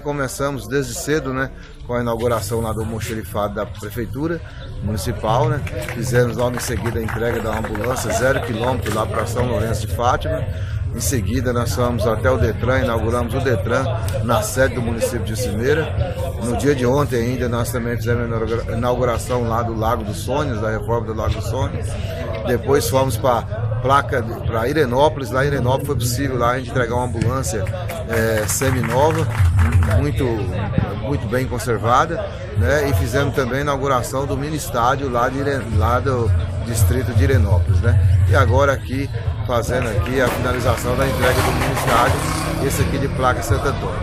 Começamos desde cedo, né, com a inauguração lá do almoxerifado da prefeitura municipal, né, fizemos logo em seguida a entrega da ambulância zero quilômetro lá para São Lourenço de Fátima, em seguida nós fomos até o Detran, inauguramos o Detran na sede do município de Cimeira, no dia de ontem ainda nós também fizemos a inauguração lá do Lago dos Sonhos, da reforma do Lago dos Sonhos, depois fomos para placa para Irenópolis, lá em Irenópolis foi possível lá a gente entregar uma ambulância é, semi-nova, muito, muito bem conservada, né? E fizemos também a inauguração do mini estádio lá, de, lá do distrito de Irenópolis, né? E agora aqui, fazendo aqui a finalização da entrega do estádio, esse aqui de placa Santo Antônio.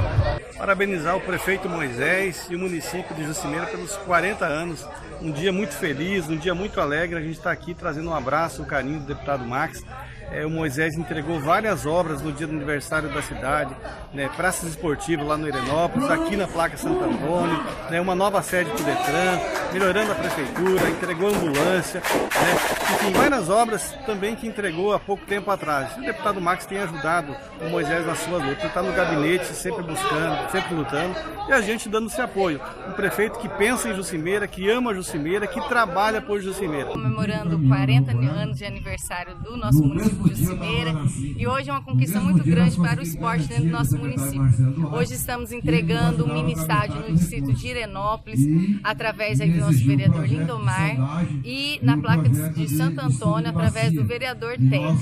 Parabenizar o prefeito Moisés e o município de Jucimeira pelos 40 anos. Um dia muito feliz, um dia muito alegre. A gente está aqui trazendo um abraço, um carinho do deputado Max é, o Moisés entregou várias obras no dia do aniversário da cidade, né, praças esportivas lá no Irenópolis, aqui na placa Santo Antônio, né, uma nova sede para o Detran, melhorando a prefeitura, entregou ambulância, né, enfim, várias obras também que entregou há pouco tempo atrás. O deputado Max tem ajudado o Moisés na sua luta, está no gabinete sempre buscando, sempre lutando, e a gente dando esse apoio. Um prefeito que pensa em Jucimeira, que ama Jucimeira, que trabalha por Jucimeira. Comemorando 40 anos de aniversário do nosso município de Cimeira. e hoje é uma conquista muito grande para o esporte dentro do nosso município. Hoje estamos entregando um mini estádio no distrito de Irenópolis, através do nosso vereador Lindomar e na placa de Santo Antônio, através do vereador Teca.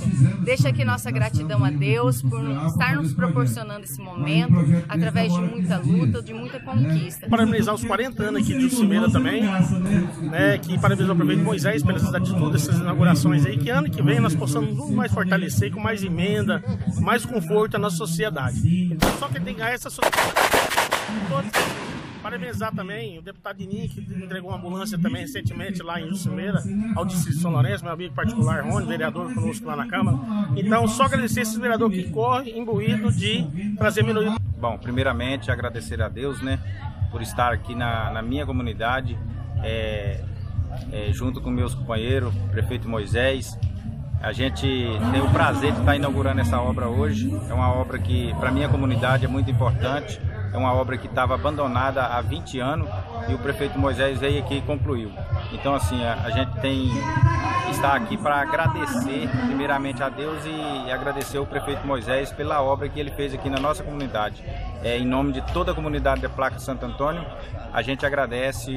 Deixa aqui nossa gratidão a Deus por estar nos proporcionando esse momento, através de muita luta, de muita conquista. Parabenizar os 40 anos aqui de Cimeira também, né, que parabenizar o prefeito Moisés pelas atitudes, essas inaugurações aí, que ano que vem nós possamos mais fortalecer, com mais emenda, mais conforto à nossa sociedade. Então, só que tem que ganhar essa sociedade. Parabenizar também o deputado Dininho, que entregou uma ambulância também recentemente lá em Jucimeira, ao Distrito de São Lourenço, meu amigo particular, Rony, vereador conosco lá na Câmara. Então, só agradecer esse vereador que corre imbuído de trazer melhoria. Bom, primeiramente agradecer a Deus, né, por estar aqui na, na minha comunidade, é, é, junto com meus companheiros, prefeito Moisés, a gente tem o prazer de estar inaugurando essa obra hoje. É uma obra que, para minha comunidade, é muito importante. É uma obra que estava abandonada há 20 anos e o prefeito Moisés veio aqui e concluiu. Então, assim, a, a gente tem está aqui para agradecer, primeiramente, a Deus e, e, agradecer ao prefeito Moisés pela obra que ele fez aqui na nossa comunidade. É, em nome de toda a comunidade da Placa Santo Antônio, a gente agradece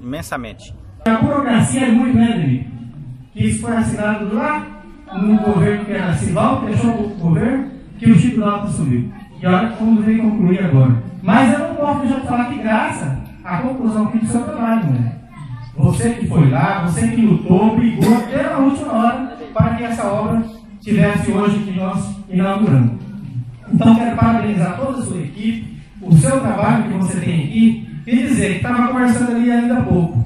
imensamente. A burocracia é muito grande, isso foi assinado lá no governo que era Sival, deixou o governo, que o Chico Dalton assumiu. E olha como vem concluir agora. Mas eu não posso deixar de falar que graça a conclusão aqui do seu trabalho, né? Você que foi lá, você que lutou, brigou até a última hora para que essa obra tivesse hoje que nós inauguramos. Então quero parabenizar toda a sua equipe, o seu trabalho que você tem aqui, e dizer que estava conversando ali ainda há pouco.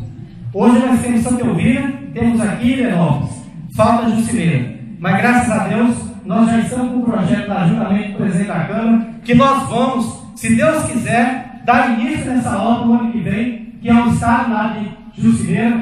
Hoje nós temos Santa Elvira, temos aqui Verópolis falta justiceira. Mas graças a Deus, nós já estamos com o projeto da ajudamento do presidente da Câmara, que nós vamos, se Deus quiser, dar início nessa obra no ano que vem, que é o estado lá de Jucimeira.